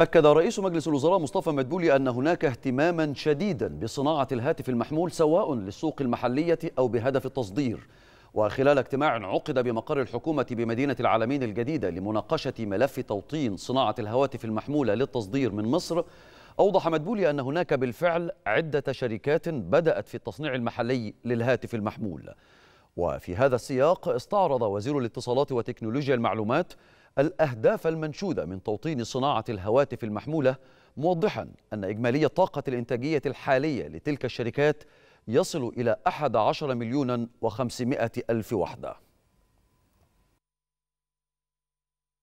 أكد رئيس مجلس الوزراء مصطفى مدبولي أن هناك اهتماما شديدا بصناعة الهاتف المحمول سواء للسوق المحلية أو بهدف التصدير. وخلال اجتماع عقد بمقر الحكومة بمدينة العالمين الجديدة لمناقشة ملف توطين صناعة الهواتف المحمولة للتصدير من مصر أوضح مدبولي أن هناك بالفعل عدة شركات بدأت في التصنيع المحلي للهاتف المحمول. وفي هذا السياق استعرض وزير الاتصالات وتكنولوجيا المعلومات الأهداف المنشودة من توطين صناعة الهواتف المحمولة موضحا أن إجمالي الطاقة الإنتاجية الحالية لتلك الشركات يصل إلى 11 مليون و500 ألف وحدة.